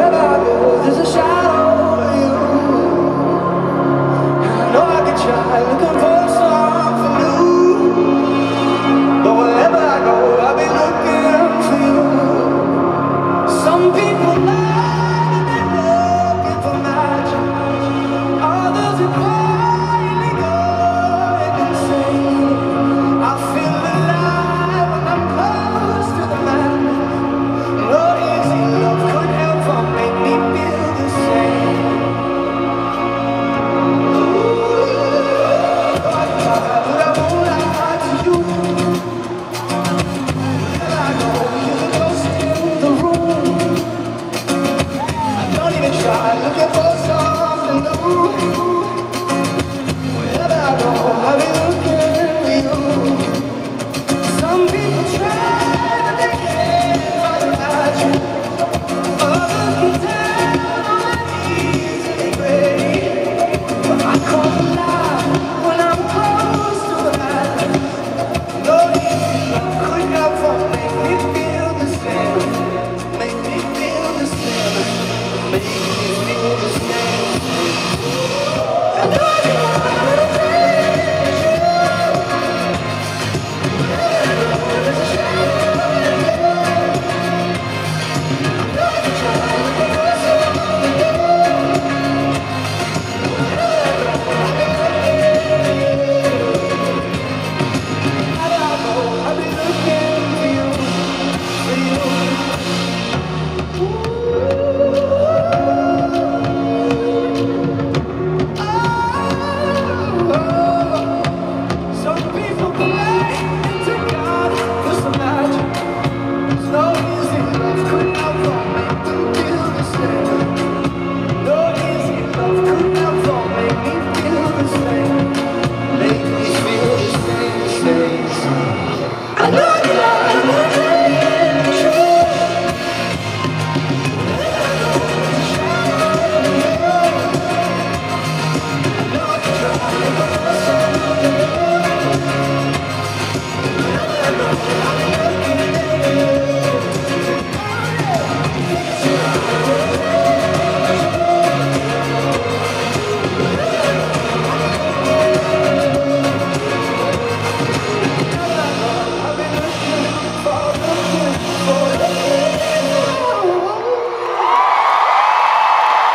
There's a shadow. Look at